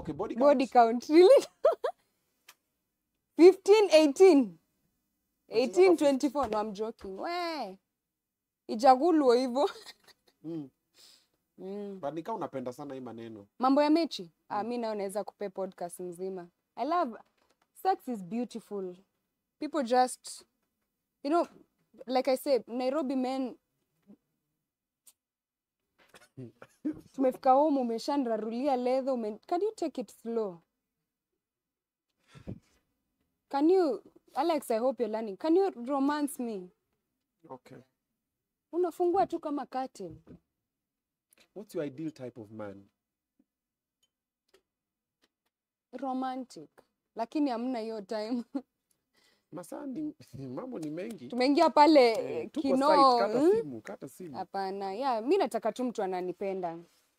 okay, body count. body count really? 15 18 18 24 no i'm joking. We Ijagulu hivyo Mm. mm. But nika unapenda sana hii maneno. mambo ya mechi? Ah, mi nao naweza kupe podcast mzima. I love sex is beautiful. People just you know like i said nairobi men tumefika home umeshanrarulia leather ume... can you take it slow? Can you alex i hope you're learning. Can you romance me? Okay. unafungua tu kama curtain. What's your ideal type of man? romantic. Lakini hamna hiyo time Masaa ni mambo ni mengi. tumeingia pale Eh, kinoo. kino kata mm? simu, kata simu. hapana yeah mi nataka tu mtu ananipenda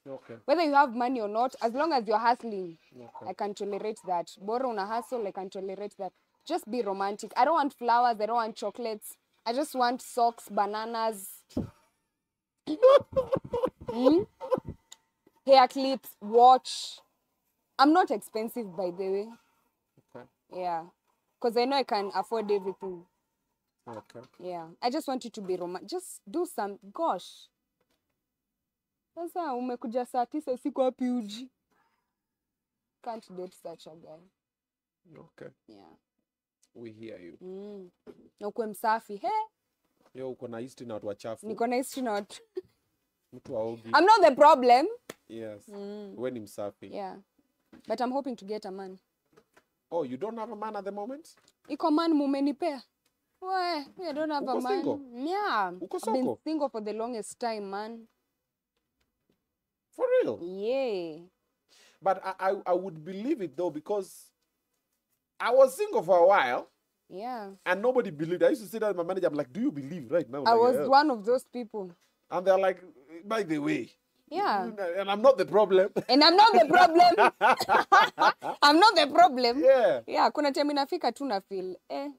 Okay. whether you have money or not as long as you're hustling Okay. i can tolerate that bora una hustle i can tolerate that just be romantic i don't want flowers i don't want chocolates i just want socks bananas mm? hair clips watch i'm not expensive by the way Okay. yeah because i know i can afford everything Okay. Yeah, I just want you to be romantic. Just do some. Gosh, sasa umekuja saa tisa usiku wapi uji? Can't date such a guy. Okay. Yeah. We hear you. Mm. Na ukuwe msafi. He, Yo uko na history na watu wachafu. niko na history na watu. Mtu waogi. I'm not the problem. Yes. Mm. We ni msafi. Yeah. But I'm hoping to get a man. Oh, you don't have a man at the moment? Iko man mumenipea. We, me, I don't have a Uko man. single? Yeah. Uko I've been single for the longest time, man. For real? Yeah. But I, I, I would believe it though because I was single for a while Yeah. and nobody believed. I used to say that with my manager. I'm like, "Do you believe right now?" I Like, was "Yeah." one of those people. And they're like, "By the way, Yeah. and I'm not the problem." And I'm not the problem. I'm not the problem. yeah. Yeah, kuna time inafika tu na feel eh,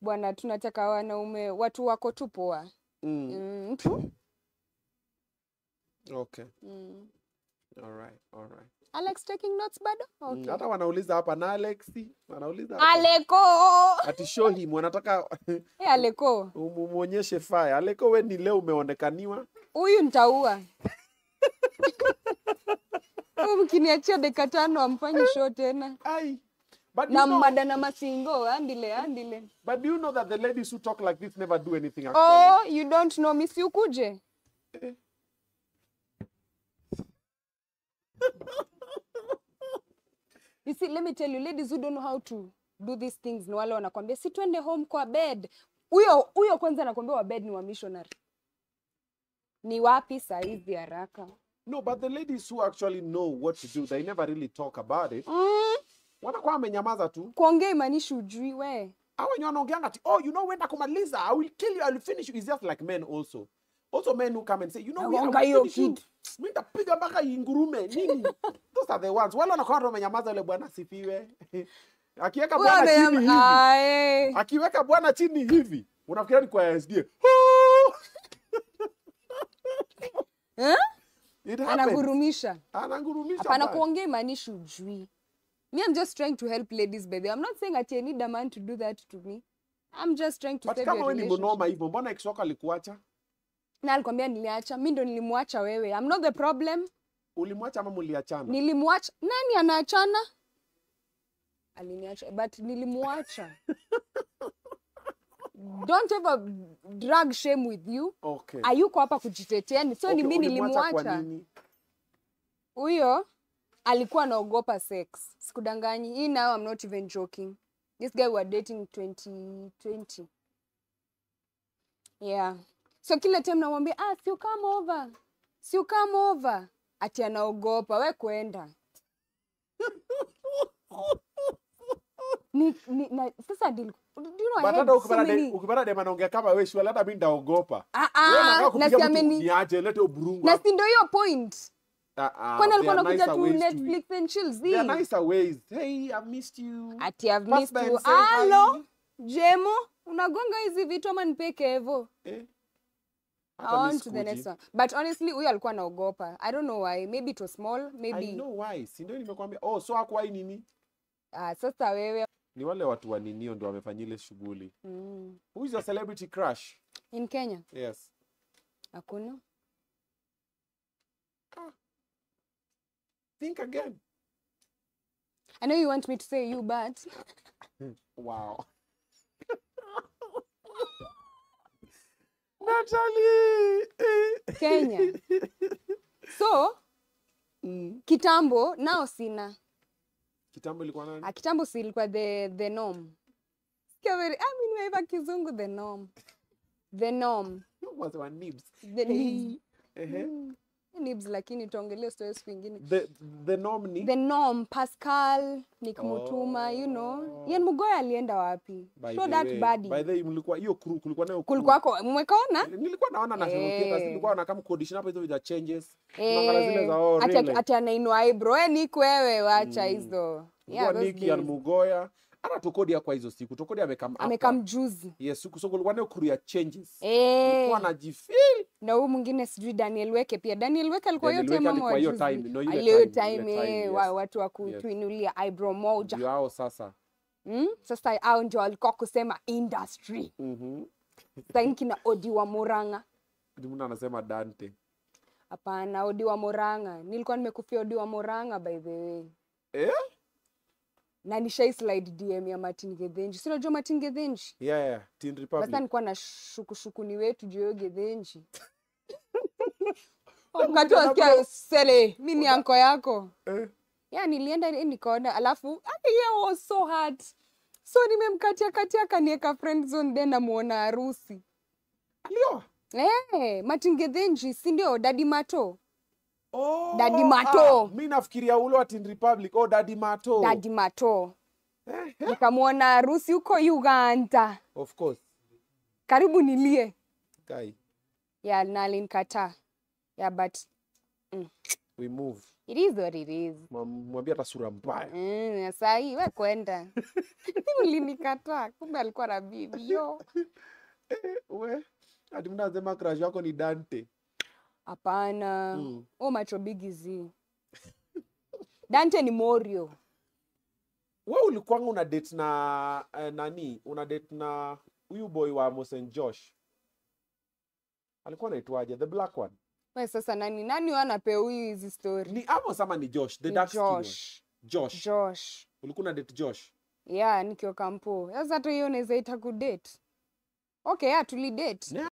bwana tunataka wanaume watu wako tu poa. Mm. Mm, tu. Okay. Mm. All right. All right. Alex taking notes bado? Mm, Okay. Hata wanauliza hapa na Alexi, wanauliza hapa. Aleko. Ati show him wanataka Eh, Aleko. umuonyeshe fire. Aleko we ni leo umeonekaniwa. Huyu nitaua. Huyu mkiniachia dakika tano amfanyi show tena. Ai. But Na mada na masingo, andile, andile. but do you know that the ladies who talk like this never do anything actually? Oh, you don't know me, si ukuje. Eh. You see, let me tell you, ladies who don't know how to do these things ni wale wanakwambia si twende home kwa bed. Huyo huyo kwanza anakwambia wa bed ni wa missionary. Ni wapi saizi haraka? No, but the ladies who actually know what to do, they never really talk about it. Mm, Wanakuwa wamenyamaza tu. kuongea imaanishi ujui we. Hao wenye wanaongeanga ati, oh, you know when kumaliza, I will kill you, I will finish you. It's just like men also. Also men who come and say, you know, we, will hiyo finish you. kid. Mimi nitapiga mpaka ingurume nini. Those are the ones. Wale wanakuwa wamenyamaza yule bwana sifiwe. Akiweka bwana chini hivi. Akiweka bwana chini hivi. Unafikiria ni kwa SD. Eh? Anagurumisha. Anagurumisha. Hapana kuongea imaanishi ujui. Me, I'm just trying to help ladies, by the way. I'm not saying ati I need a man to do that to me. I'm just trying to But save kama your wewe ni relationship. mnoma hivyo, mbona ex wako alikuacha? na alikwambia niliacha mimi ndo nilimwacha wewe I'm not the problem Ulimwacha ama muliachana? nilimwacha nani anaachana aliniacha but nilimwacha don't ever drag shame with you. Okay. ayuko hapa kujitetea ni so ni Okay, ni mimi nilimwacha. huyo alikuwa anaogopa sex. Sikudanganyi. Hii now I'm not even joking. This guy we were dating 2020 yeah. So kila time namwambia ah si come over. Si come over. Ati anaogopa. We kwenda. Ni, ni, na, sasa dil, ukipata dem anaongea kama hata. Ah, ah, na kupiga si mtu niache lete uburungu. na si ndo hiyo point Ah, kwani alikuwa anakuja tu netflix and chill it. Are nicer ways. Hey, I missed you. ati I've Pass missed you and say hi. alo jemo unagonga hizi vitu ama nipeke hivo Eh, on to the next one but honestly huyo alikuwa naogopa i don't know why maybe it was small I know why. Si ndio nimekwambia. Oh, so nini? ah, sasa wewe Ni wale watu wa ninio ndo wamefanya ile shughuli. mm. Who is your celebrity crush? in kenya Yes. hakuna Ah. Think again. i know you want me to say you but Wow. Natalie. kenya so Mm. kitambo nao sina Kitambo ilikuwa nani? Ah, kitambo si ilikuwa the the norm Sikia very- ah, mimi nimeiva kizungu the norm the norm Was wa nibs. the nibs. Ehe. Mm. Nibs lakini tuongelee story siku ingine The the norm ni? The norm pascal nick mutuma you know. Yen ian mugoya alienda wapi? By show that way, body. by the way, mlikuwa hiyo crew kulikuwa nayo crew. kulikuwako mwekaona nilikuwa naona national Eh. basi nilikuwa na kama condition hapo hizo vya changes. Tunaangalia zile za oh ati really? ati anainua eyebrow. Eh nick wewe wacha hizo. Yeah, those Nicky and days. Mugoya hata Tokodia kwa hizo siku Tokodia amekam amekam juzi. Yes siku so crew ya changes. Eh, kwa anajifeel na huyu mwingine sijui daniel weke pia. Daniel weke alikuwa hiyo time mmoja ama hiyo time, no, ile time, time, time, eh, wa- yes. watu wa kutuinulia Yes. eyebrow moja. Ndio hao sasa. Mm? sasa hao ndio walikuwa kusema industry. Mhm. Saini kina odi wa muranga. Mtu anasema Dante. Hapana odi wa muranga. Nilikuwa nimekufia odi wa muranga by the way. Eh na nishai slide dm ya martin gedhenji si unajua martin gedhenji yeah yeah. Teen sasa Republic nilikuwa na shukushuku ni wetu juu ya hiyo gedhenji wakati wasikia sele mi ni anko yako. Eh. Ya nilienda ni- nikaona alafu ah, yeah, was so hard so nimemkatia katia kanieka friend zone then namuona harusi. Alio hey, martin gedhenji si ndio? Dadi mato oh Daddy Mato. ah, mimi nafikiria ule wa Teen Republic. Oh Daddy Mato. Dadi mato. Eh, eh, nikamwona harusi huko uganda. Of course. Karibu nilie. Kai. ya yeah, alinikataa ya but we move. It is what it is. Mwambie hata sura mbaya. Mm, sahii we kwenda. Ulinikataa kumbe alikuwa na bibi yo we. Hadi mnasema crush wako ni Dante hapana. Mm. o macho bigizi dante ni morio. We ulikuwanga una date na eh, nani? Una date na huyu boy wa Mosen Josh? Alikuwa anaitwaje? The black one. We sasa nani? Nani wanapea huyu hizi story? Ni Amos ama ni Josh? The Ni dark skin josh. Josh. Josh. Ulikuwa una date Josh? Yeah, nikiwa kampo. Sasa hata hiyo unaweza ita kudate okay yeah, tulidate Ne-